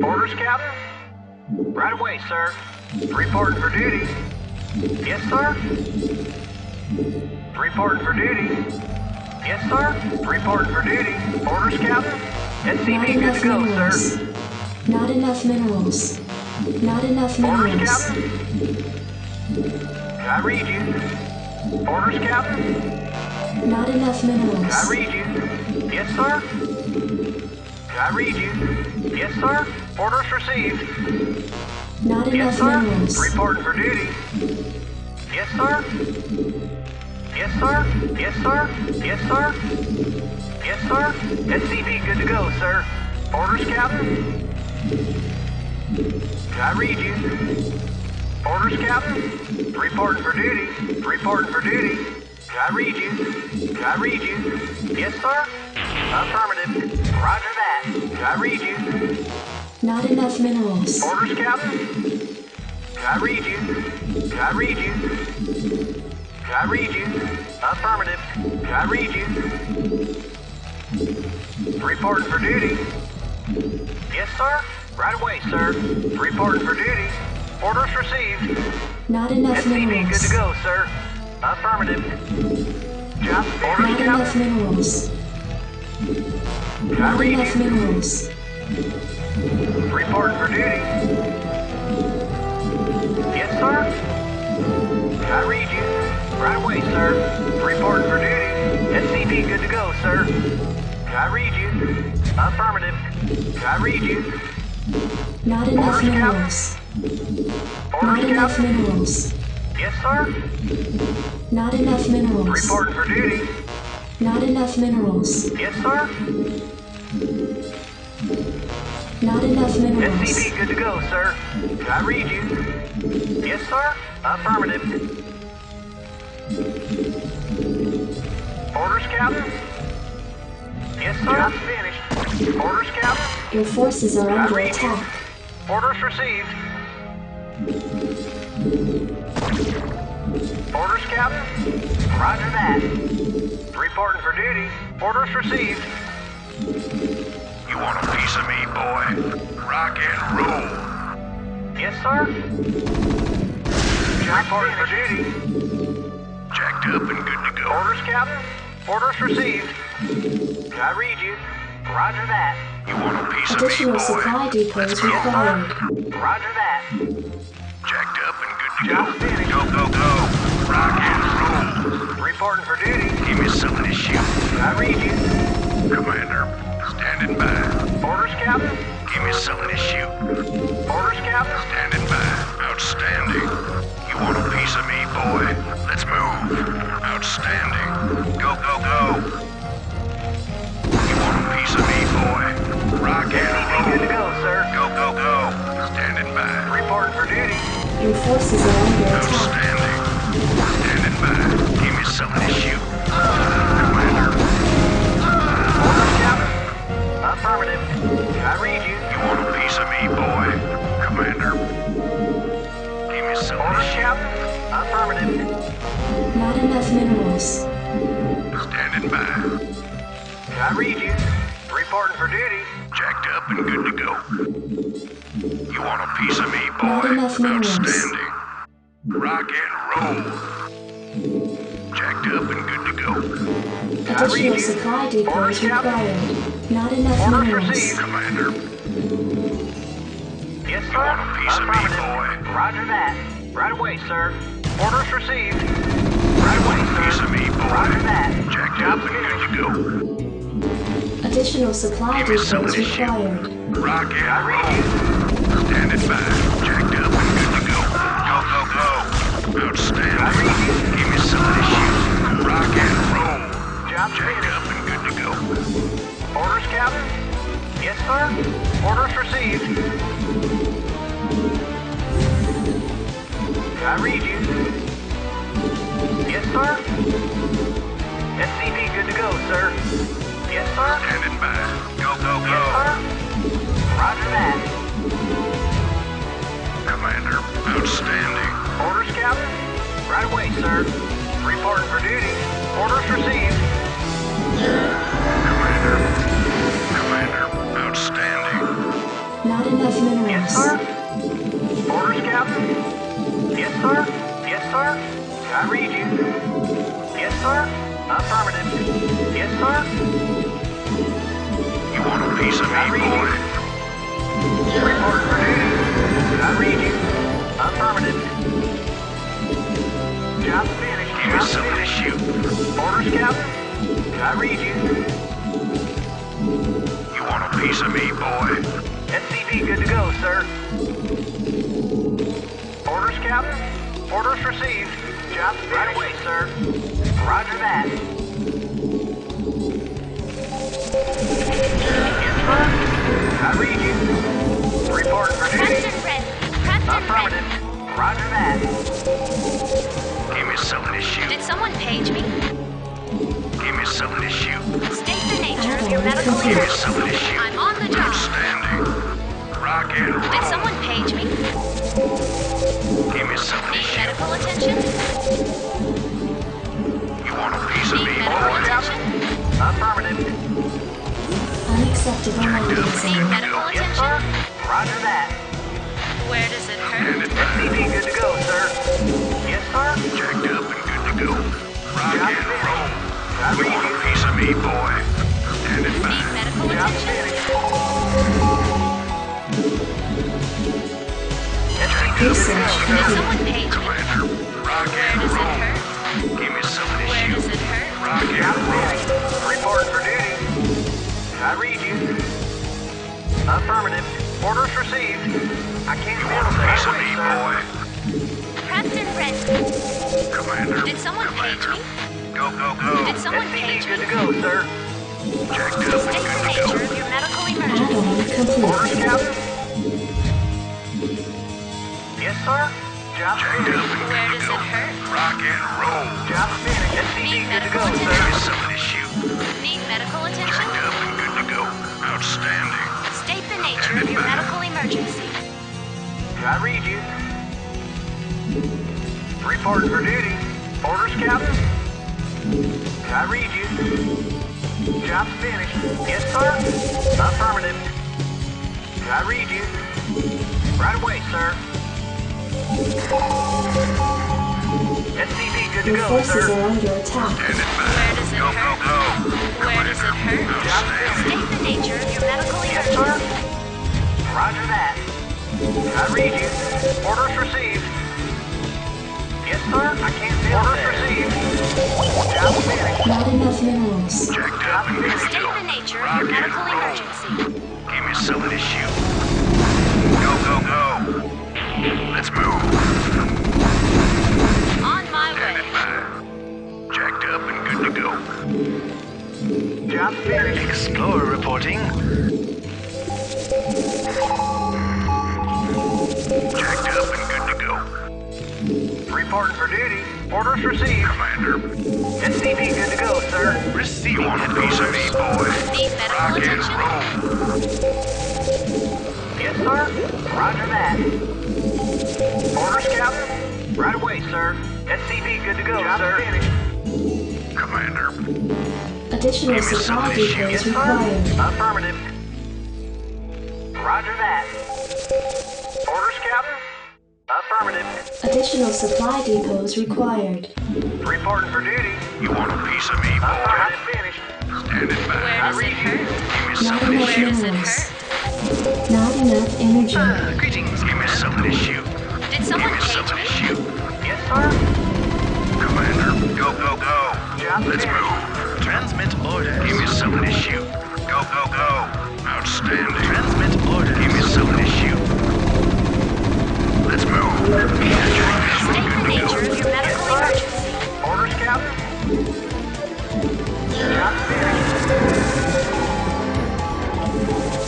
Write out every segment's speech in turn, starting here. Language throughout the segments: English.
Orders, Captain? Right away, sir. Reporting for duty. Yes, sir. Reporting for duty. Yes, sir. Reporting for duty. Orders, Captain? Not SCV good to go, minerals. sir. Not enough minerals. Not enough Orders, minerals. Can I read you? Orders, Captain? Not enough Can I read you? Yes, sir. Can I read you? Yes, sir. Orders received. Not Yes, enough sir. minerals. Reporting for duty. Yes, sir. Yes, sir. Yes, sir. Yes, sir. Yes, sir. SCV good to go, sir. Orders, Captain? Can I read you? Orders, Captain? Reporting for duty. Reporting for duty. I read you? I read you? Yes, sir. Affirmative. Roger that. I read you? Not enough minerals. Orders, Captain? I read you? I read you? I read you? Affirmative. Can I read you? Reporting for duty. Yes, sir. Right away, sir. Reporting for duty. Orders received. Not enough SCV good to go, sir. Affirmative. Job orders, Not enough minerals. Not enough minerals. Reporting for duty. Yes, sir. I read you? Right away, sir. Reporting for duty. SCV good to go, sir. I read you? Affirmative. I read you? Not enough minerals. Not enough minerals. Yes, sir. Not enough minerals. Reporting for duty. Not enough minerals. Yes, sir. Not enough minerals. SCV good to go, sir. Can I read you? Yes, sir. Affirmative. Orders, Captain? Yes, sir. Job finished. Orders, Captain? Your forces are under you? attack. Orders received. Orders, Captain? Roger that. Reporting for duty. Orders received. You want a piece of me, boy? Rock and roll. Yes, sir. Reporting for duty. Jacked up and good to go. Orders, Captain? Orders received. I read you? Roger that. You want a piece of Additional me, boy? supply depots Let's go. required. Roger that. Jacked up and good to Job go. finished. Go, go, go. Rock. Reporting for duty. Give me something to shoot. Can I read you? Commander, standing by. Orders, Captain? Give me something to shoot. Orders, Captain? Standing by. Outstanding. You want a piece of me, boy? Let's move. Outstanding. Go, go, go. You want a piece of me, boy? Rock SCV and good to go, sir. Go, go, go. Standing by. Reporting for duty. Your forces are under attack. Right away, sir. Orders received. Right away, sir. piece of me, boy. Roger that. Jacked Job up and good to go. Additional supply Give me something depots to shoot. required. Rock Can I and read roll. you? Standing by. Jacked up and good to go. Go, go, go. Can I Outstanding. read you? Give me something to shoot. Rock and roll. Job Jacked up and good to go. Orders, Captain? Yes, sir. Orders received. I read you? Yes, sir. SCV good to go, sir. Yes, sir. Standing by. Go, go, go. Yes, sir. Roger that. Piece of me, boy? SCV good to go, sir. Orders, Captain. Orders received. Job. Right away, sir. Roger that. Yes, sir. I read you. Report for duty. Preston ready. Preston Affirmative. ready. Roger that. Give me something to shoot. Did someone page me? Give me something to shoot. State the nature of your medical Give me emergency. something to shoot. I'm on the job. Outstanding. Rock and roll. Did someone page me? Give me something to Need shoot. medical attention? You want a piece of Need me, medical boy? attention? Affirmative. Unacceptable Need signal. medical Yes, sir. attention? Roger that. Where does it hurt? it back. SCV good to go, sir. Yes, sir. Jacked up and good to go. Rock Job and roll. I You want a piece of me, boy? Need medical Job attention? Did someone page? Commander, rock and roll. Give me something to Where does it hurt? Rock. Report for duty. I read you. Affirmative. Orders received. I can't You want a piece of boy? Preston ready. Commander. Did someone page me? Go, go, go. Did someone SCV page me? good to go. of. Captain. Sir. Job Jacked finished. up and Where does it hurt? Rock and roll. Job Need good to go, medical Give sir. me something to shoot. Need medical attention? Jacked up and good to go. Outstanding. State the nature of your medical emergency. I read you. Report for duty. Orders, Captain. I read you. Job finished. Yes, sir. Affirmative. I read you. Right away, sir. SCV good to Your go, forces sir. are under attack. Where back. does it Go, go, hurt? go. Where does it hurt? Job finished. State the nature of your medical Yes, sir. Roger that. I read you. Orders received. Sir. I can't feel Orders received. Job finished. Not enough minerals. Jacked up State the nature of your medical emergency. Give me something to shoot. Go, go, go. Let's move. On my Hand way. back. Jacked up and good to go. Job finished. Explorer reporting. Reporting for duty. Orders received. Commander, SCV good to go, sir. you want a piece of me, boy? Need medical Rock and attention? roll. Yes, sir. Roger that. Orders, Captain. Right away, sir. SCV good to go, Job sir. finished. Commander, Additional Give me supply something depots required. Affirmative. Roger that. Additional supply depots required. Reporting for duty. you want a piece of me, boy? Affirmative finished. Stand it Where back. does it hurt? Give me Not something to enough Where shoot. does it minerals. hurt? Not enough energy. Uh, greetings. Give me something to shoot. Did Give someone me page something to me? shoot. Yes, sir. Commander, go, go, go. Job Let's finished. move. Transmit orders. Give me something to shoot. Go, go, go. Outstanding. Transmit orders. Give me something to shoot. Let's move. State the nature of your medical emergency. Orders, Captain.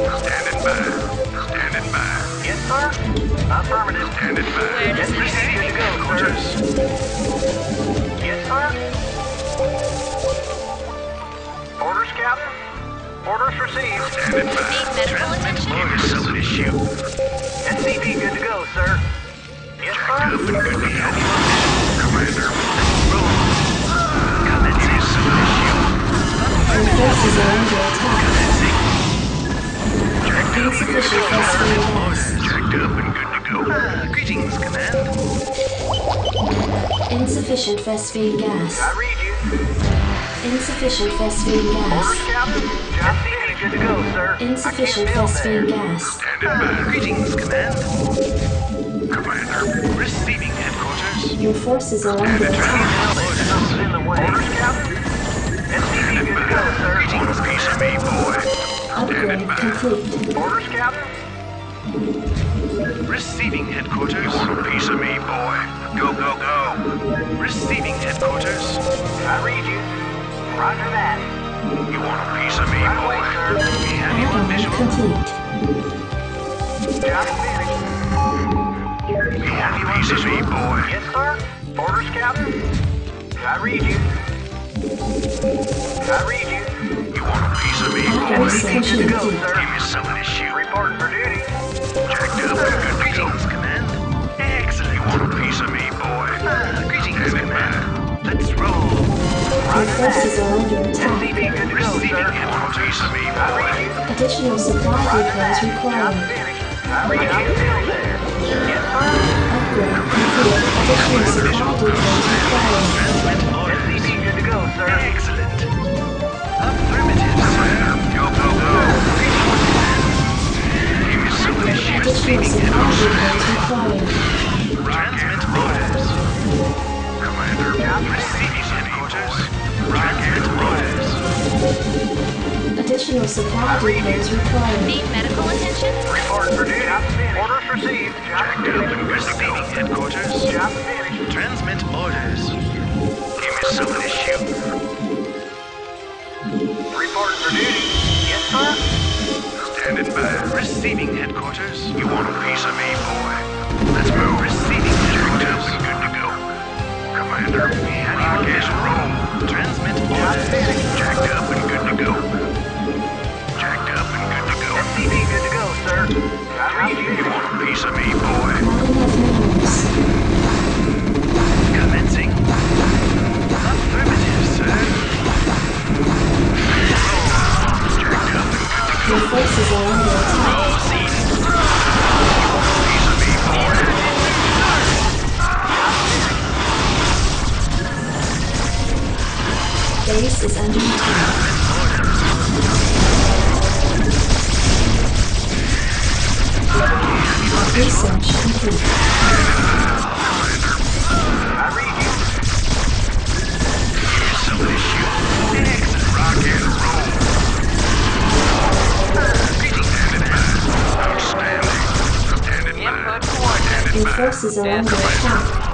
Standing by. Standing by. Yes, sir. Affirmative. Standing Where by. does it SCV good to go, sir. Quarters. Yes, sir. Orders, Captain. Orders received. Standing by. Need medical attention? Give me something to shoot. SCV good to go, sir. Insufficient go. rescue gas. Jacked Greetings, Command. Insufficient Vespene gas. I read you. Insufficient Orders, gas. Captain. Job finished. Good to go, sir. Insufficient I can't build there. Gas. Standing by. Greetings, Command. Commander. Receiving headquarters. Your forces are under attack. Something's in the way. Orders, Captain. SCV, good to go, sir. Want piece of me, boy? Upgrade complete. Orders, Captain. Receiving headquarters. You want a piece of me, boy? Go, go, go. Receiving headquarters. I read you. Roger that. You want a piece of me, Right away, boy? sir. We have you on visual. complete. Job finished. A piece of me, boy? Yes, sir. Orders, Captain. I read you. I read you. You want a piece of me, boy? Good to go, sir. Give me something to shoot. Reporting for duty. Jacked up good to go. Command. Excellent. You want a piece of me, boy? greetings, Command. Let's roll. Your forces are under attack. Additional supply depots required. Yes, sir. SCV, good. Excellent. Transmit orders. Commander, orders. Additional supply depots required. Need medical attention? Reporting for duty. Orders received. Job Jacked up receiving headquarters. Job finished. Transmit orders. Give me something to shoot. Reporting for duty. Yes, sir. Standing by. Receiving headquarters. You want a piece of me, boy? Let's move. Commander, we have you roll. Transmit orders. Jacked up and good to go. Jacked up and good to go. SCV, good to go, sir. I read you. You want a piece of me, boy? Not enough. Commencing. Affirmative, sir. Jacked up and good to go. Base is under attack. Research complete. I read you. Excellent. Rock and roll. Outstanding. Standing by. Input coordinates. Your forces are under attack.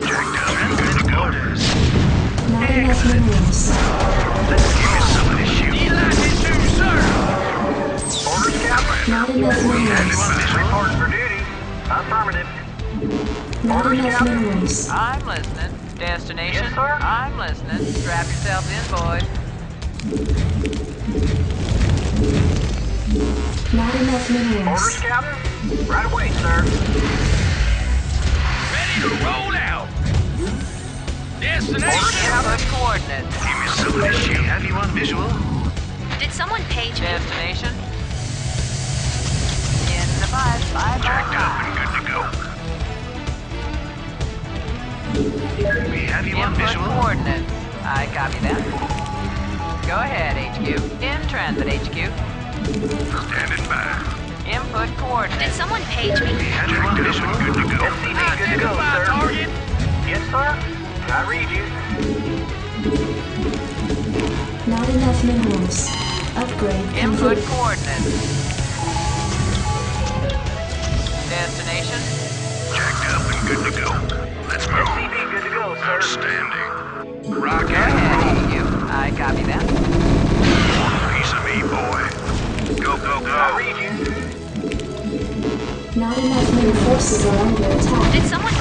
Jacked up and good to go. Orders. Not enough minerals. Give me something to shoot. Latitude, sir. Orders, Captain. Not enough minerals. Reporting for duty. Affirmative. Not Orders, enough Captain. minerals. I'm listening. Destination. Yes, sir. I'm listening. Strap yourself in, boys. Not enough Orders, minerals. Captain. Right away, sir. Ready to roll out. Orders, Input coordinates. Give me something. Have you on visual? Did someone page me? Destination. In the five, five, Jacked up and good to go. We have you on Input visual. coordinates. I copy that. Go ahead, HQ. In transit, HQ. Standing by. Input coordinates. Did someone page We me? have you on visual. Good to go. SCV, good to go, sir. Yes, sir. I read you. Not enough minerals. Upgrade Input complete. coordinates. Destination. Jacked up and good to go. Let's move. SCV good to go, sir. Outstanding. Rock Go and ahead, roll. HQ. I copy that. Want piece of me, boy? Go, go, go. I read you. Not enough main forces are under attack. Did someone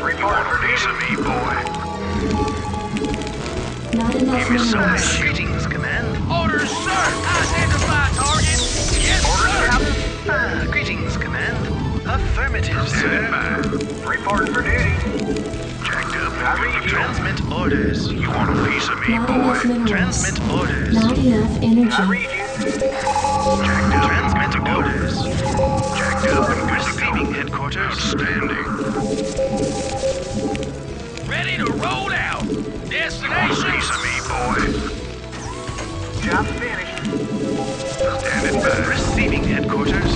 Report for Piece of me, boy. Not enough Give me some of Greetings, command. Orders, sir! Identify target! Yes, Orders, sir! Ah, greetings, command. Affirmative, sir. by. For duty. Jacked up. I read you. Transmit orders. You want a piece of me, Not boy? enough. Transmit orders. Not enough I energy. read you. Jacked up. Transmit orders. Jacked up and good. Receiving headquarters. Outstanding. Ready to roll out! Destination! piece of me, boy? Job finished. Standing by. Receiving headquarters.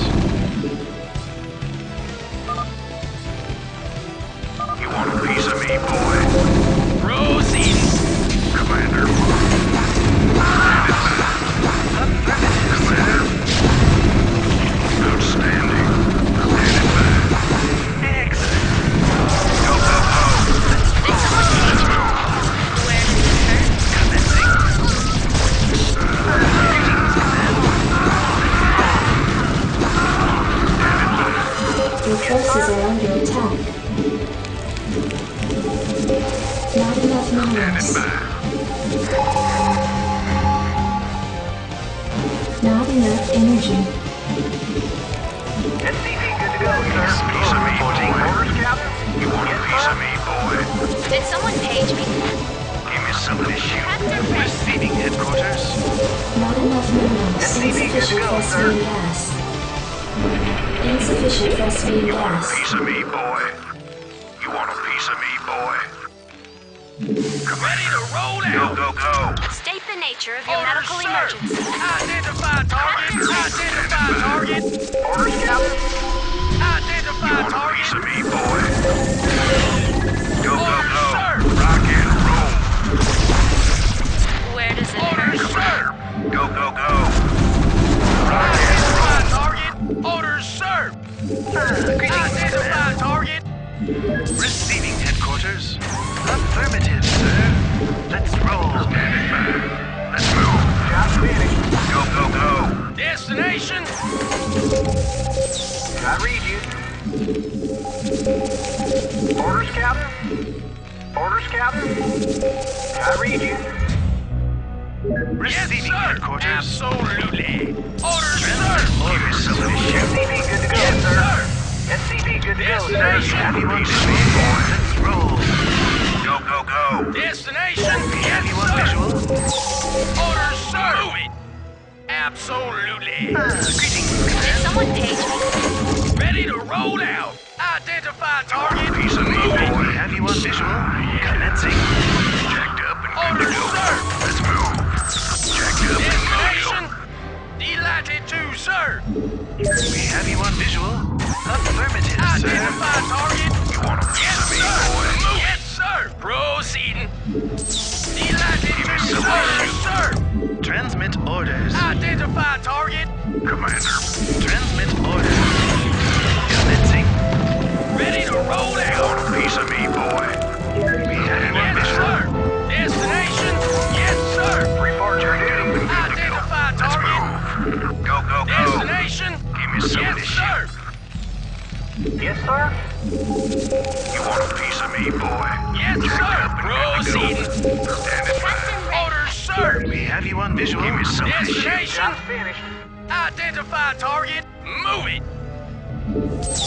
You want a piece of me, boy? Forces are under attack. Not enough minerals. Not enough energy. SCV good to go, sir. Piece of me, boy. Orders, Captain. You want a piece of me, boy? Did someone page me? Give me some of this shit. Captain Receiving headquarters. Not enough minerals. SCV good to Insufficient go, sir. Phosphine gas. Insufficient Vespene You want a piece of me, boy? You want a piece of me, boy? Ready to roll Go, out! go, go. State the nature of your Orders, medical sir! emergency. Identify target! Identify target! Orders, Captain. You Identify want a piece of me, boy? Go, go, go. Rock and roll. Where does it Orders, hurt? sir! Go, go, go. Orders, sir! Identify target! Receiving headquarters. Affirmative, sir. Let's roll. Standing by. Let's move. Job finished. Go, go, go. Destination! I read you. Orders, Captain. Orders, Captain. I read you. Receiving yes, sir! headquarters. Absolutely! Orders, sir! Give me some of this shit. SCV good to go, Yes, sir. sir! SCV good to go, sir. Destination! Have you on visual? Let's roll. Go, go, go. Destination! Have Yes, you on sir! visual? Orders, sir! Move it! Absolutely! Greetings, Did command. someone page me? Ready to roll out! Identify target! Piece of me, Move it! boy. Have you on visual? Commencing. Jacked up and good to Orders, go. sir! Destination! to, sir! We have you on visual. Affirmative, sir. Identify target! you.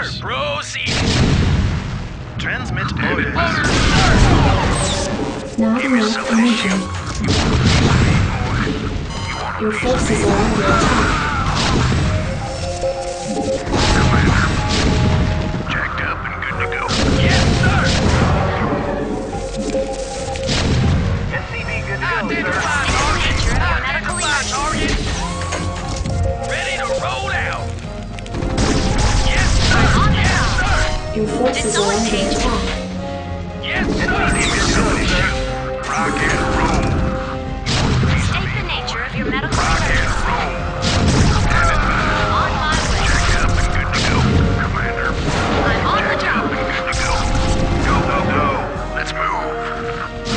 Sir. Proceed. Transmit orders. Orders, sir. Give me enough some of this energy. shit. You want a Your piece of forces me, are under attack. Your forces are someone page me? Yes, Give sir. me some of this shit. Rock and roll. State the nature of your medical Rock and emergency. roll. Standing by. On my way. Jacked up and good to go. Commander? I'm on the Jacked up job. and good to go. Go, go, go. Let's move.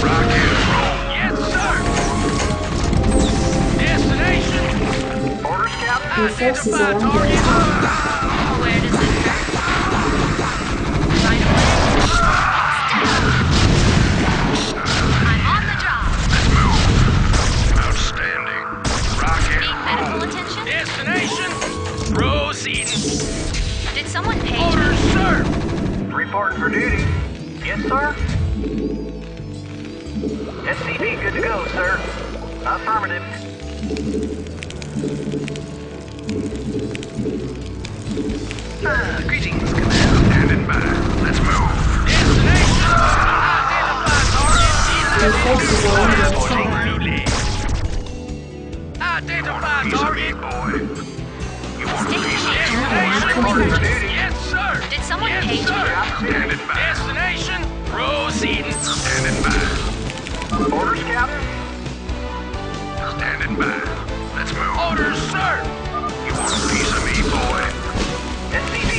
Rock and roll. Yes, sir. Destination. Orders, Captain. Your forces Identify are under good to go, sir. Affirmative. Ah, greetings, Commander. Standing by. Let's move. Destination. Identify Your target. forces are under attack. Absolutely. Identify Piece of me, target. boy. You want a State the piece of me? nature of your medical Reporting for emergency. duty. Yes, sir. Did someone yes, page sir. Standing by. Destination. Proceeding. Standing by. Orders, Captain? Standing by. Let's move. Orders, sir! You want a piece of me, boy?